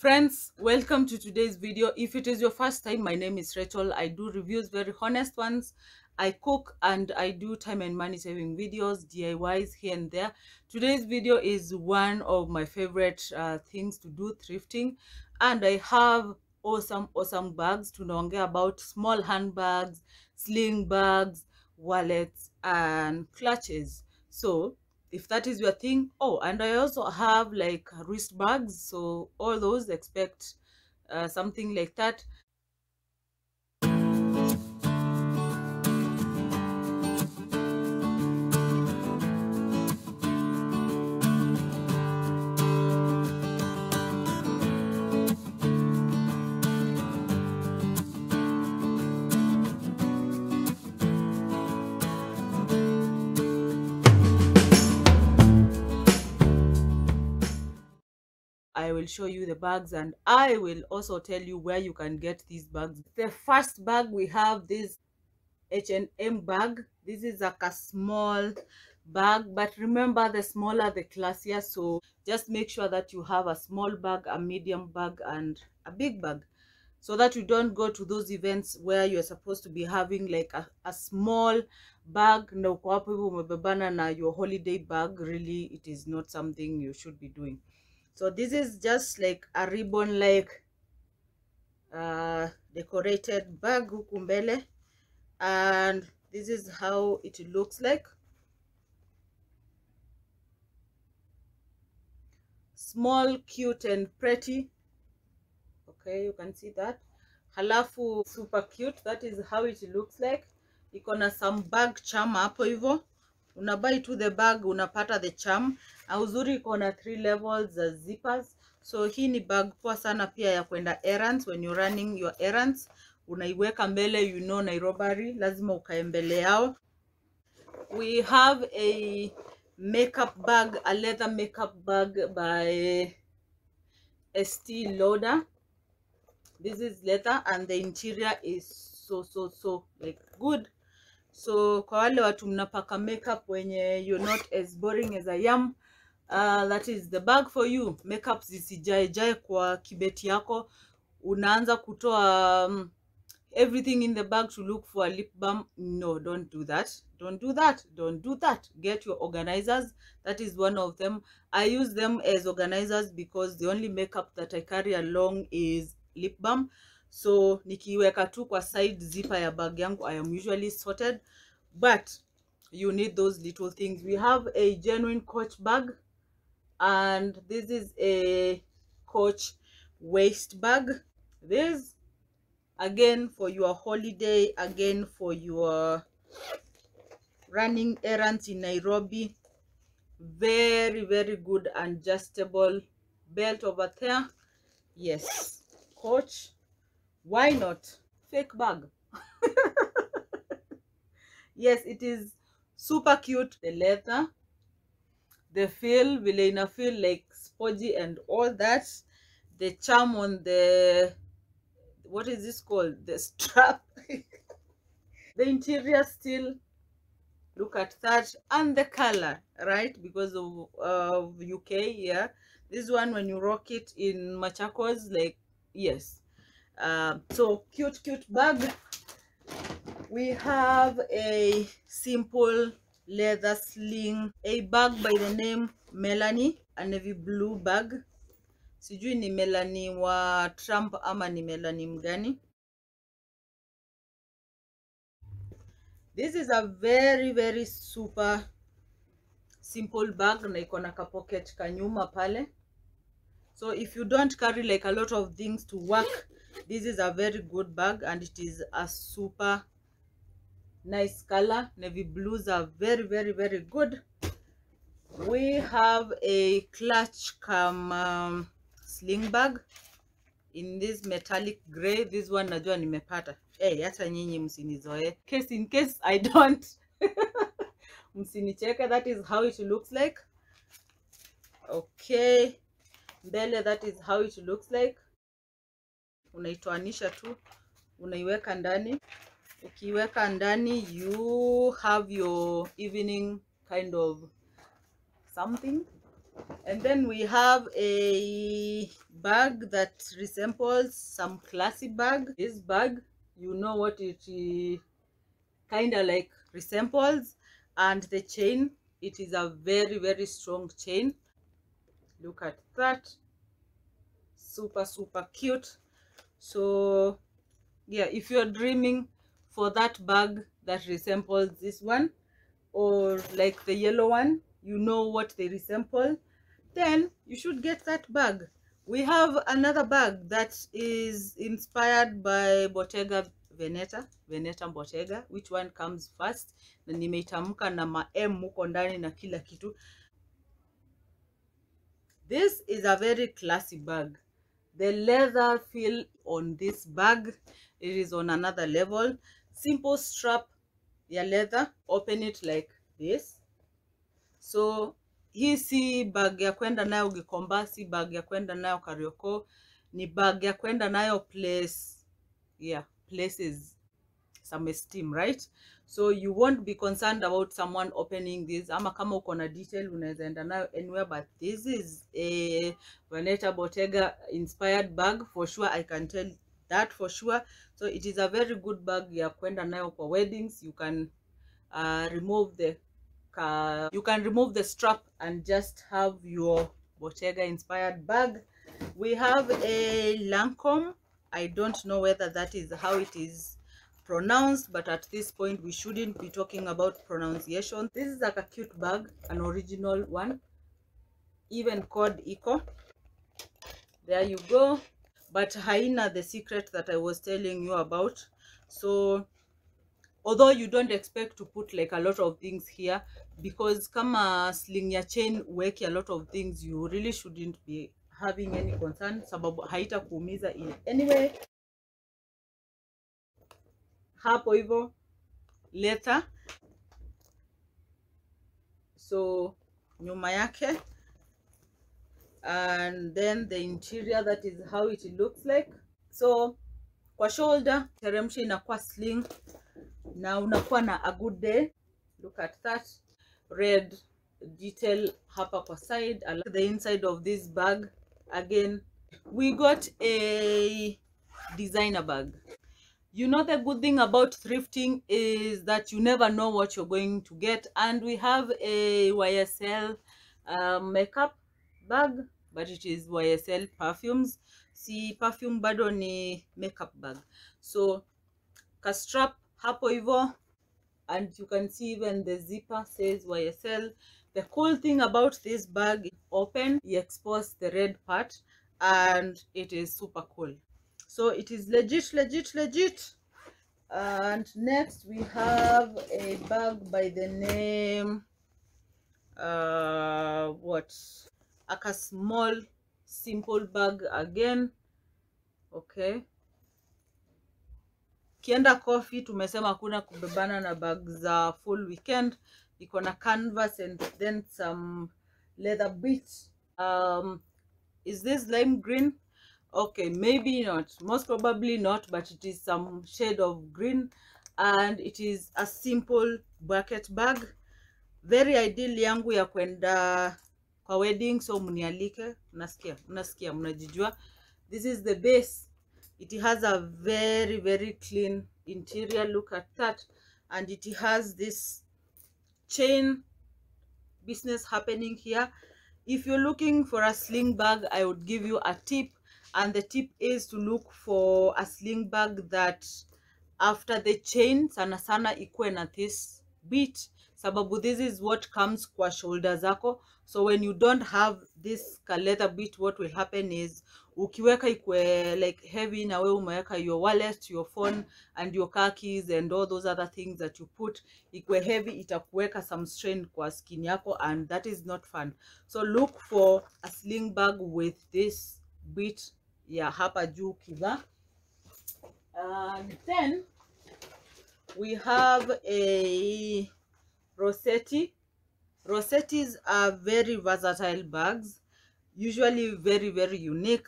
Friends, welcome to today's video. If it is your first time, my name is Rachael. I do reviews, very honest ones. I cook and I do time and money saving videos, DIYs here and there. Today's video is one of my favorite uh, things to do, thrifting. And I have awesome, awesome bags. to Tunaongea about small handbags, sling bags, wallets, and clutches. So if that is your thing oh and i also have like wrist bags so all those expect uh, something like that I will show you the bags and I will also tell you where you can get these bags. The first bag we have this H&M bag. This is like a small bag but remember the smaller the classier so just make sure that you have a small bag, a medium bag and a big bag so that you don't go to those events where you're supposed to be having like a, a small bag na uko hapo na your holiday bag really it is not something you should be doing so this is just like a ribbon like uh decorated bag huku mbele and this is how it looks like. Small cute and pretty. Okay you can see that. Halafu super cute. That is how it looks like. Iko some bag charm hapo hivyo unabai to the bag unapata the charm uzuri iko na three levels za zippers. So hii ni bag poa sana pia ya kwenda errands. When you're running your errands unaiweka mbele you know nairobari lazima ukae mbele yao. We have a makeup bag a leather makeup bag by st lauder. This is leather and the interior is so so so like good. So kwa wale watu mnapaka makeup wenye you're not as boring as i am uh, that is the bag for you. Makeup zisijaejae kwa kibeti yako. Unaanza kutoa um, everything in the bag to look for a lip balm. No don't do that. Don't do that. Don't do that. Get your organizers. That is one of them. I use them as organizers because the only makeup that i carry along is lip balm. So nikiweka tu kwa side zipper ya bag yangu i am usually sorted. But you need those little things. We have a genuine coach bag and this is a coach waist bag. This again for your holiday again for your running errands in nairobi. Very very good adjustable belt over there. Yes coach why not? Fake bag. Yes it is super cute. The leather the feel vile ina feel like spongy and all that the charm on the what is this called? The strap. The interior still look at that. And the color right? Because of, of uk yeah. This one when you rock it in machakos like yes. Um so cute cute bag. We have a simple leather sling a bag by the name melanie a navy blue bag sijui ni melanie wa trump ama ni melanie mgani. This is a very very super simple bag na iko na kapocket kanyuma pale. So if you don't carry like a lot of things to work this is a very good bag and it is a super nice color. Navy blues are very very very good. We have a clutch come um, sling bag. In this metallic gray this one najua nimepata. Hey, hata nyinyi msinizoe case in case i don't. Msinicheke that is how it looks like. Okay. Mbele that is how it looks like. Unaitoanisha tu. Unaiweka ndani ukiweka ndani you have your evening kind of something. And then we have a bag that resembles some classy bag. This bag you know what it kind of like resembles. And the chain it is a very very strong chain. Look at that. Super super cute. So yeah if you're dreaming for that bag that resembles this one or like the yellow one you know what they resemble then you should get that bag. We have another bag that is inspired by Bottega Veneta Veneta Bottega which one comes first? Na nimeitamka na ma M huko ndani na kila kitu. This is a very classy bag. The leather feel on this bag it is on another level simple strap ya leather open it like this so hii si bag ya kwenda nayo Gikomba, si bag ya kwenda nayo Karioko, ni bag ya kwenda nayo place, yeah, places some esteem, right? So you won't be concerned about someone opening this, ama kama uko na detail unaweza enda nayo anywhere, but this is a Veneta Bottega inspired bag for sure, I can tell that for sure. So it is a very good bag ya kwenda nayo kwa weddings. You can uh, remove the uh, you can remove the strap and just have your Bottega inspired bag. We have a Lancome. I don't know whether that is how it is pronounced, but at this point we shouldn't be talking about pronunciation. This is like a cute bag, an original one, even called Eco. There you go. But haina the secret that I was telling you about. So although you don't expect to put like a lot of things here because kama sling ya chain uweke a lot of things you really shouldn't be having any concern sababu haita kuumiza in anyway hapo hivyo later. So nyuma yake and then the interior that is how it looks like. So kwa shoulder teremsha inakuwa sling. Na unakuwa na a good day. Look at that. Red detail hapa kwa side. I like the inside of this bag. Again we got a designer bag. You know the good thing about thrifting is that you never know what you're going to get. And we have a ysl uh, makeup bag but it is ysl perfumes. Si perfume bado ni makeup bag. So ka strap hapo hivo and you can see even the zipper says ysl the cool thing about this bag open you expose the red part and it is super cool. So it is legit legit legit. And next we have a bag by the name uh what like a small simple bag again. Okay. Kienda coffee tumesema hakuna kubebana na bag za full weekend. Iko na canvas and then some leather bits. Um is this lime green? Okay maybe not. Most probably not but it is some shade of green. And it is a simple bucket bag. Very ideal yangu ya kwenda kwa wedding so mnialike mnasikia mnasikia mnajijua. This is the base. It has a very very clean interior look at that. And it has this chain business happening here. If you're looking for a sling bag i would give you a tip. And the tip is to look for a sling bag that after the chain sana sana ikuwe na this bit sababu this is what comes kwa shoulder zako. So when you don't have this leather bit what will happen is ukiweka ikwe like heavy na wewe umeweka your wallet your phone and your car keys and all those other things that you put ikwe heavy itakuweka some strain kwa skin yako and that is not fun. So look for a sling bag with this bit ya hapa juu kivaa and then we have a Rosetti. Rosettis are very versatile bags, usually very, very unique.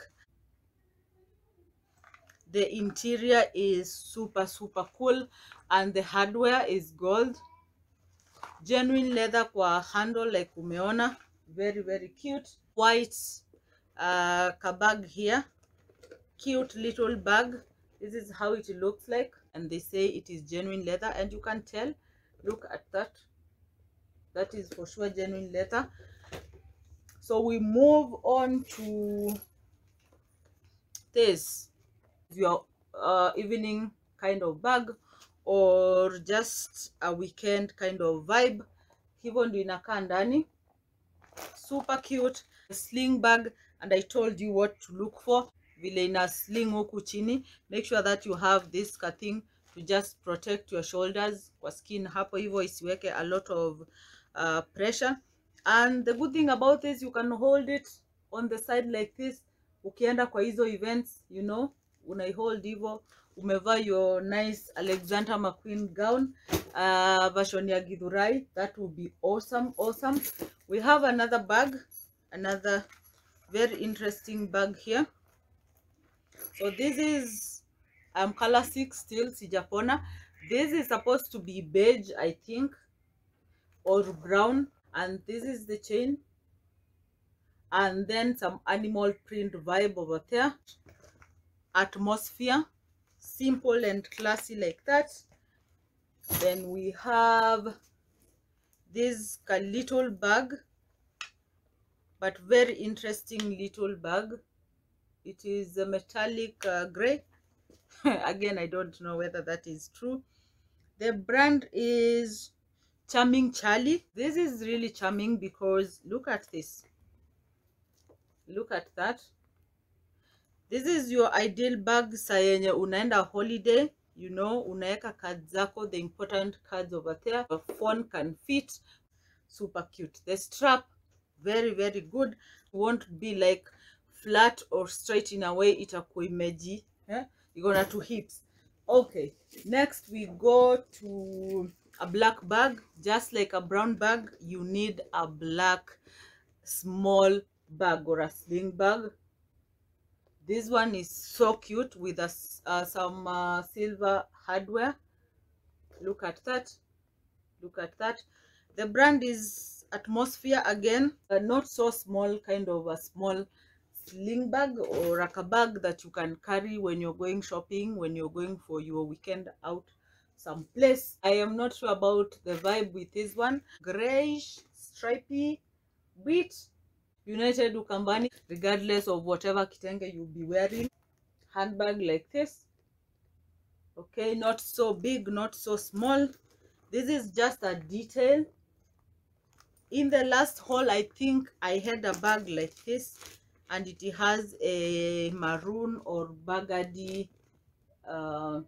The interior is super, super cool, and the hardware is gold. Genuine leather kwa handle like umeona, very very cute white uh kabag here cute little bag this is how it looks like and they say it is genuine leather and you can tell look at that that is for sure genuine leather so we move on to this. Your uh, evening kind of bag or just a weekend kind of vibe hivyo ndio inakaa ndani. Super cute sling bag and i told you what to look for. Vile ina sling chini. Make sure that you have this thing to just protect your shoulders. Kwa skin hapo hivyo isiweke a lot of uh, pressure. And the good thing about this you can hold it on the side like this. Ukienda kwa hizo events you know unaihold hivyo umevaa your nice alexander mcqueen gown uh, version ya githurai. That will be awesome awesome. We have another bag another very interesting bag here. So this is um color six still sijapona. This is supposed to be beige i think or brown and this is the chain. And then some animal print vibe over there. Atmosphere simple and classy like that. Then we have this little bag but very interesting little bag. It is a metallic uh, gray. Again i don't know whether that is true. The brand is charming charlie. This is really charming because look at this. Look at that. This is your ideal bag saa yenye unaenda holiday you know unaweka cards zako the important cards over there. Your phone can fit. Super cute. The strap very very good. Won't be like flat or straight in a way itakuwa imeji eh? igona to hips. Okay next we go to a black bag just like a brown bag you need a black small bag or a sling bag. This one is so cute with a, uh, some uh, silver hardware. Look at that. Look at that. The brand is atmosphere again not so small kind of a small sling bag or a bag that you can carry when you're going shopping when you're going for your weekend out someplace i am not sure about the vibe with this one. Grayish stripy bit united ukambani regardless of whatever kitenge you'll be wearing. Handbag like this. Okay not so big not so small. This is just a detail. In the last haul i think i had a bag like this and it has a maroon or burgundy uh,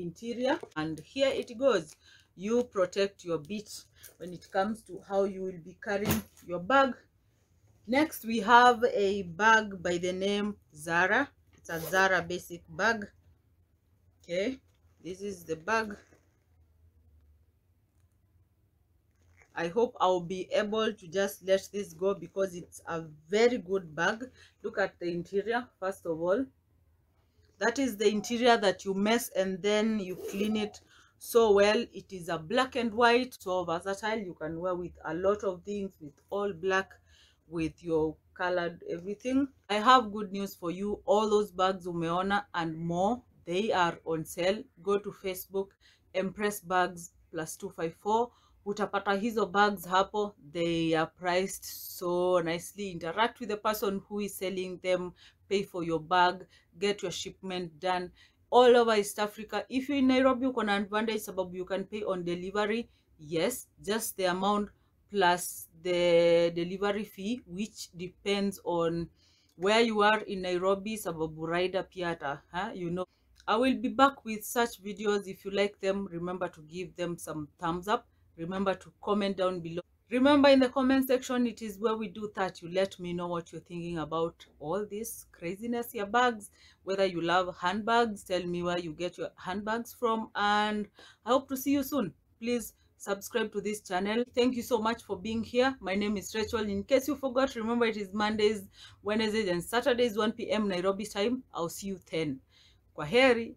interior and here it goes. You protect your bit when it comes to how you will be carrying your bag. Next we have a bag by the name zara. It's a zara basic bag. Okay this is the bag. I hope I'll be able to just let this go because it's a very good bag. Look at the interior, first of all. That is the interior that you mess and then you clean it so well. It is a black and white, so versatile. You can wear with a lot of things, with all black, with your colored everything. I have good news for you. All those bags umeona and more, they are on sale. Go to Facebook, Empress Bags plus 254 utapata hizo bags hapo they are priced so nicely interact with the person who is selling them pay for your bag get your shipment done. All over east africa if you're in nairobi uko na advantage sababu you can pay on delivery. Yes just the amount plus the delivery fee which depends on where you are in nairobi sababu rider pia ata huh? you know. I will be back with such videos. If you like them remember to give them some thumbs up. Remember to comment down below remember in the comment section it is where we do that you let me know what you're thinking about all this craziness your bags whether you love handbags tell me where you get your handbags from and i hope to see you soon. Please subscribe to this channel. Thank you so much for being here. My name is rachael. In case you forgot remember it is mondays wednesdays and saturdays 1 p.m nairobi time. I'll see you 10 kwaheri